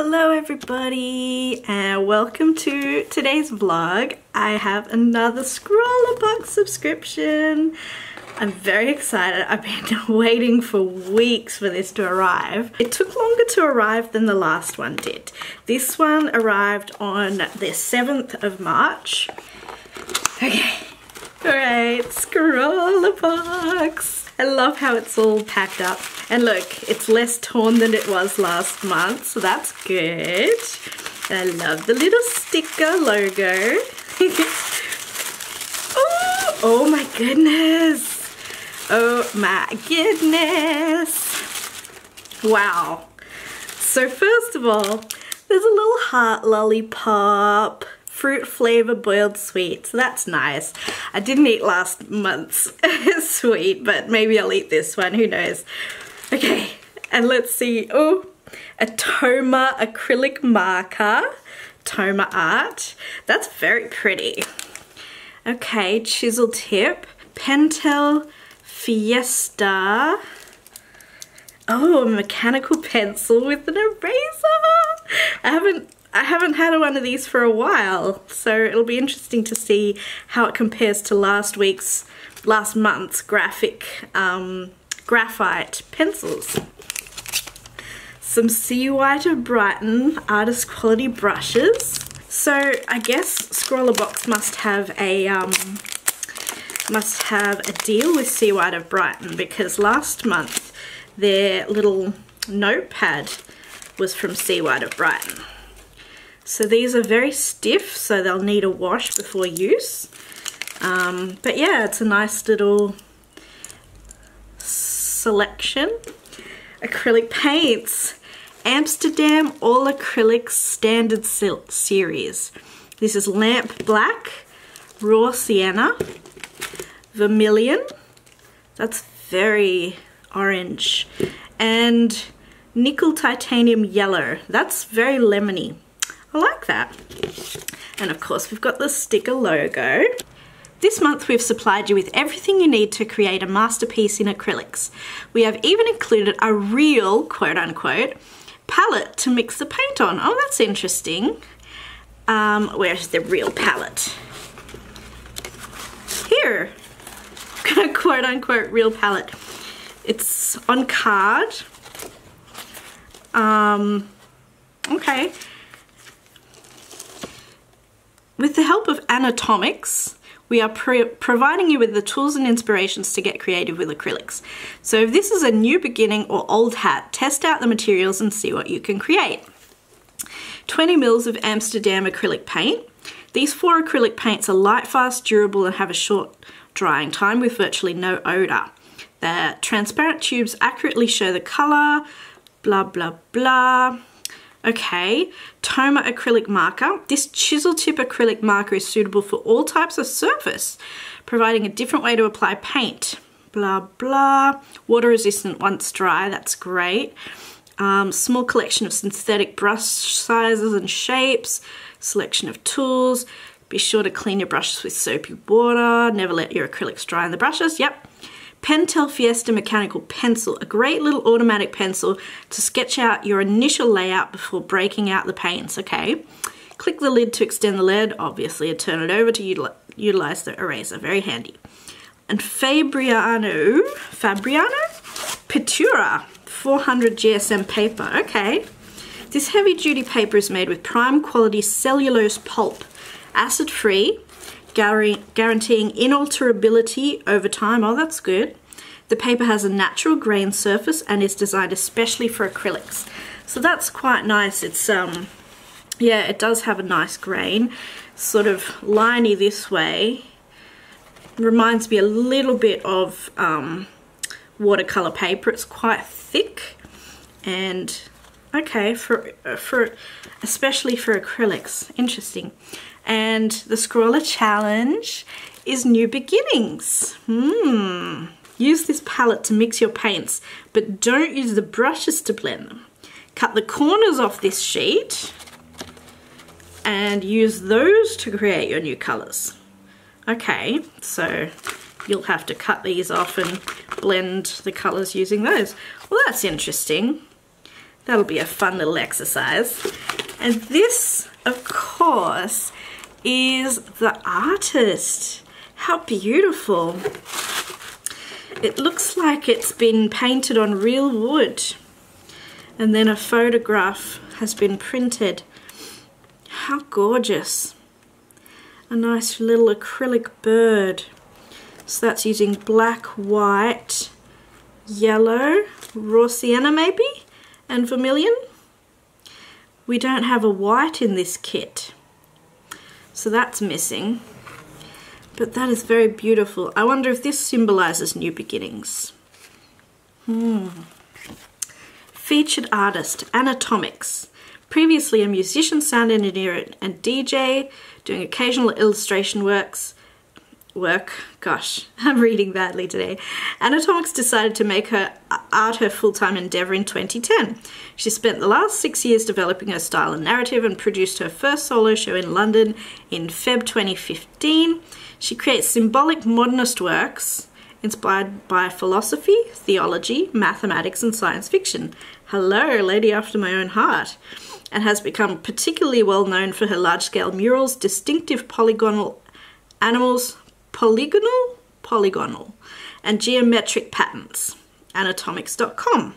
Hello everybody and welcome to today's vlog. I have another Scrawlrbox subscription. I'm very excited. I've been waiting for weeks for this to arrive. It took longer to arrive than the last one did. This one arrived on the 7th of March. Okay, alright, Scrawlrbox. I love how it's all packed up. And look, it's less torn than it was last month, so that's good. I love the little sticker logo. oh, oh my goodness. Oh my goodness. Wow. So first of all, there's a little heart lollipop fruit flavor boiled sweet. So that's nice. I didn't eat last month's sweet, but maybe I'll eat this one. Who knows? Okay, and let's see. Oh, a Toma acrylic marker. Toma art. That's very pretty. Okay, chisel tip. Pentel Fiesta. Oh, a mechanical pencil with an eraser. I haven't I haven't had one of these for a while, so it'll be interesting to see how it compares to last week's, last month's graphic um, graphite pencils. Some Seawhite of Brighton artist quality brushes. So I guess Scrawlrbox must have a um, must have a deal with Seawhite of Brighton because last month their little notepad was from Seawhite of Brighton. So these are very stiff, so they'll need a wash before use. Um, but yeah, it's a nice little selection. Acrylic paints. Amsterdam All Acrylics Standard Silk Series. This is Lamp Black, Raw Sienna, Vermilion. That's very orange. And Nickel Titanium Yellow. That's very lemony. I like that. And of course we've got the sticker logo. This month we've supplied you with everything you need to create a masterpiece in acrylics. We have even included a real, quote unquote, palette to mix the paint on. Oh, that's interesting. Um, where's the real palette? Here, quote unquote real palette. It's on card. Um, okay, with the help of Anatomix, we are providing you with the tools and inspirations to get creative with acrylics. So if this is a new beginning or old hat, test out the materials and see what you can create. 20 mils of Amsterdam acrylic paint. These four acrylic paints are light, fast, durable and have a short drying time with virtually no odor. The transparent tubes accurately show the color, blah, blah, blah. Okay, Toma acrylic marker. This chisel tip acrylic marker is suitable for all types of surface, providing a different way to apply paint. Blah, blah. Water resistant once dry, that's great. Um, small collection of synthetic brush sizes and shapes, selection of tools. Be sure to clean your brushes with soapy water. Never let your acrylics dry in the brushes. Yep. Pentel Fiesta Mechanical Pencil, a great little automatic pencil to sketch out your initial layout before breaking out the paints, okay? Click the lid to extend the lead, obviously, and turn it over to util utilize the eraser, very handy. And Fabriano, Fabriano? Pittura, 400 GSM paper, okay. This heavy duty paper is made with prime quality cellulose pulp, acid free, guaranteeing inalterability over time. Oh, that's good. The paper has a natural grain surface and is designed especially for acrylics. So that's quite nice. It's, um, yeah, it does have a nice grain. Sort of liney this way. Reminds me a little bit of um, watercolor paper. It's quite thick and okay for for especially for acrylics interesting and the Scrawlr Challenge is New Beginnings. Hmm. Use this palette to mix your paints, but don't use the brushes to blend them. Cut the corners off this sheet and use those to create your new colors. Okay, so you'll have to cut these off and blend the colors using those. Well, that's interesting. That'll be a fun little exercise. And this, of course, is the artist. How beautiful. It looks like it's been painted on real wood and then a photograph has been printed. How gorgeous. A nice little acrylic bird. So that's using black, white, yellow, raw sienna maybe, and vermilion. We don't have a white in this kit, so that's missing. But that is very beautiful. I wonder if this symbolizes new beginnings. Hmm. Featured artist, Anatomix. Previously a musician, sound engineer, and DJ, doing occasional illustration works. Work, gosh, I'm reading badly today. Anatomix decided to make her art her full-time endeavor in 2010. She spent the last six years developing her style and narrative and produced her first solo show in London in Feb 2015. She creates symbolic modernist works inspired by philosophy, theology, mathematics, and science fiction. Hello, lady after my own heart. And has become particularly well known for her large scale murals, distinctive polygonal animals, polygonal, polygonal, and geometric patterns. Anatomix.com.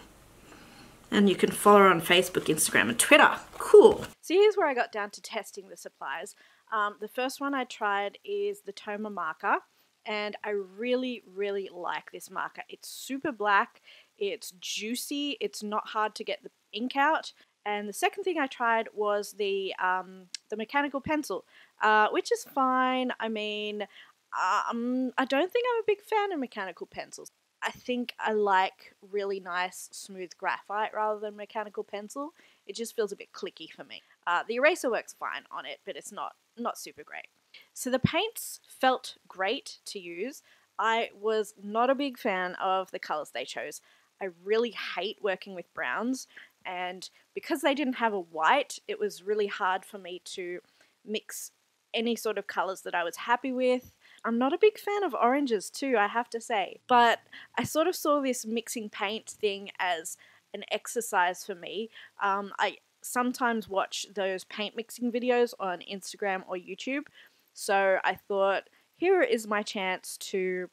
And you can follow her on Facebook, Instagram, and Twitter. Cool. So here's where I got down to testing the supplies. Um, the first one I tried is the Toma marker and I really, really like this marker. It's super black, it's juicy, it's not hard to get the ink out. And the second thing I tried was the um, the mechanical pencil, uh, which is fine. I mean, um, I don't think I'm a big fan of mechanical pencils. I think I like really nice, smooth graphite rather than mechanical pencil. It just feels a bit clicky for me. Uh, the eraser works fine on it, but it's not not super great. So the paints felt great to use. I was not a big fan of the colors they chose. I really hate working with browns, and because they didn't have a white, it was really hard for me to mix any sort of colors that I was happy with. I'm not a big fan of oranges too, I have to say, but I sort of saw this mixing paint thing as an exercise for me. Um, I sometimes watch those paint mixing videos on Instagram or YouTube so I thought, here is my chance to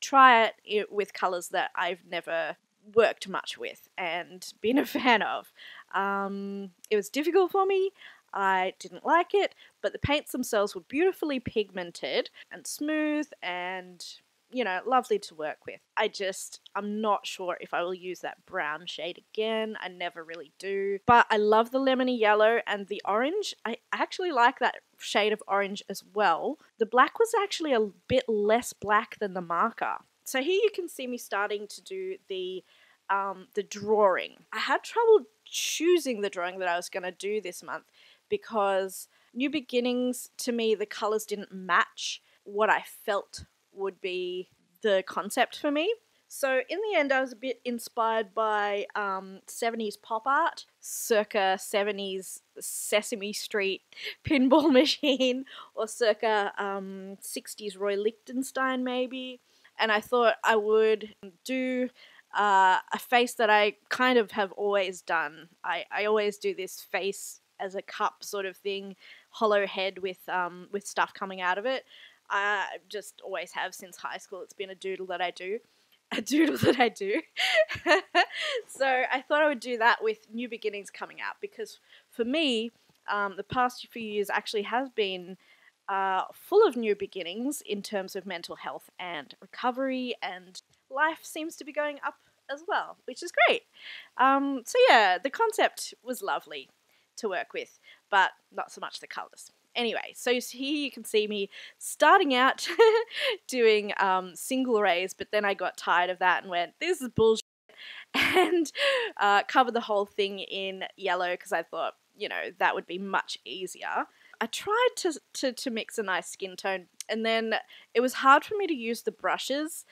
try it with colours that I've never worked much with and been a fan of. Um, it was difficult for me. I didn't like it, but the paints themselves were beautifully pigmented and smooth and you know, lovely to work with. I just, I'm not sure if I will use that brown shade again. I never really do. But I love the lemony yellow and the orange. I actually like that shade of orange as well. The black was actually a bit less black than the marker. So here you can see me starting to do the um, the drawing. I had trouble choosing the drawing that I was going to do this month because New Beginnings, to me, the colours didn't match what I felt would be the concept for me. So in the end, I was a bit inspired by um, 70s pop art, circa 70s Sesame Street pinball machine, or circa um, 60s Roy Lichtenstein maybe. And I thought I would do uh, a face that I kind of have always done. I, I always do this face as a cup sort of thing, hollow head with um, with stuff coming out of it. I just always have since high school. It's been a doodle that I do. A doodle that I do. so I thought I would do that with New Beginnings coming out because for me, um, the past few years actually has been uh, full of new beginnings in terms of mental health and recovery, and life seems to be going up as well, which is great. Um, so, yeah, the concept was lovely to work with, but not so much the colours. Anyway, so here you can see me starting out doing um, single rays, but then I got tired of that and went, this is bullshit, and uh, covered the whole thing in yellow because I thought, you know, that would be much easier. I tried to, to, to mix a nice skin tone, and then it was hard for me to use the brushes.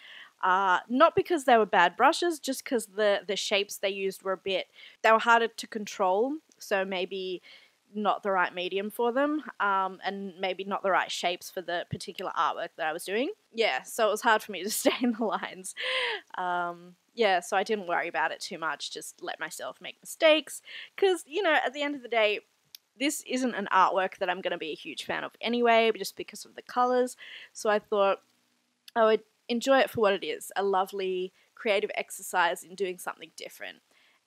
Uh, not because they were bad brushes, just because the, the shapes they used were a bit, they were harder to control. So maybe not the right medium for them um, and maybe not the right shapes for the particular artwork that I was doing. Yeah, so it was hard for me to stay in the lines. Um, yeah, so I didn't worry about it too much, just let myself make mistakes. Because, you know, at the end of the day, this isn't an artwork that I'm going to be a huge fan of anyway, just because of the colours. So I thought I would enjoy it for what it is a lovely creative exercise in doing something different.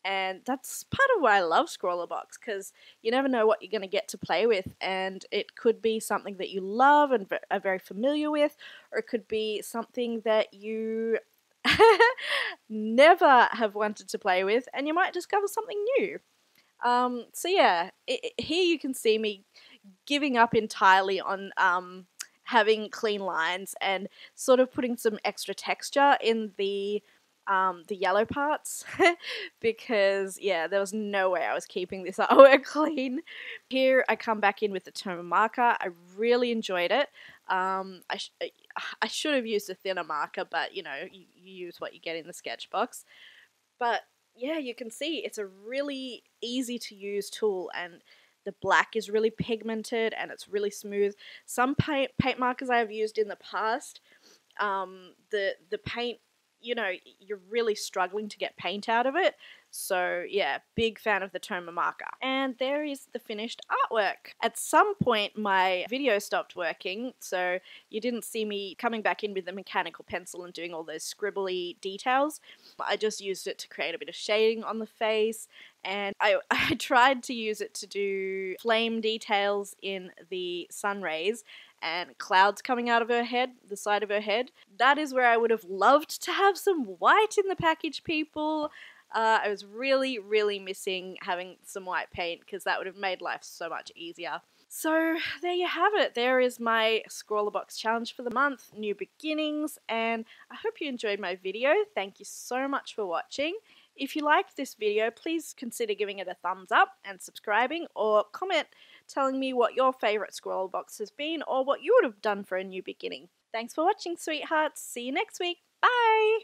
And that's part of why I love Scrawlrbox because you never know what you're going to get to play with, and it could be something that you love and are very familiar with, or it could be something that you never have wanted to play with, and you might discover something new. Um, so yeah, it, here you can see me giving up entirely on um, having clean lines and sort of putting some extra texture in the um, the yellow parts because yeah there was no way I was keeping this artwork clean. Here I come back in with the Toma marker. I really enjoyed it. Um, I, sh I should have used a thinner marker but you know you, you use what you get in the sketch box. But yeah you can see it's a really easy to use tool and the black is really pigmented and it's really smooth. Some paint, paint markers I have used in the past, um, the, the paint, you know, you're really struggling to get paint out of it. So yeah, big fan of the Toma marker. And there is the finished artwork. At some point my video stopped working, so you didn't see me coming back in with the mechanical pencil and doing all those scribbly details. I just used it to create a bit of shading on the face and I, I tried to use it to do flame details in the sun rays and clouds coming out of her head, the side of her head. That is where I would have loved to have some white in the package, people. Uh, I was really, really missing having some white paint because that would have made life so much easier. So there you have it. There is my Scrawlrbox challenge for the month, New Beginnings, and I hope you enjoyed my video. Thank you so much for watching. If you liked this video, please consider giving it a thumbs up and subscribing or comment telling me what your favourite Scrawlrbox has been or what you would have done for a new beginning. Thanks for watching, sweethearts. See you next week. Bye!